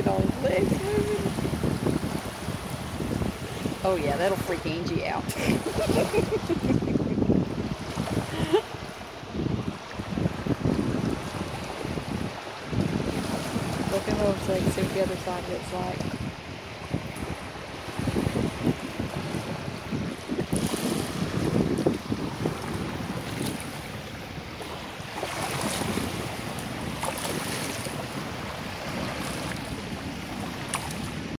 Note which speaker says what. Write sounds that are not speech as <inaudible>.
Speaker 1: it all in place. Oh yeah, that'll freak Angie out. <laughs> Look at what it's see what the other side looks like.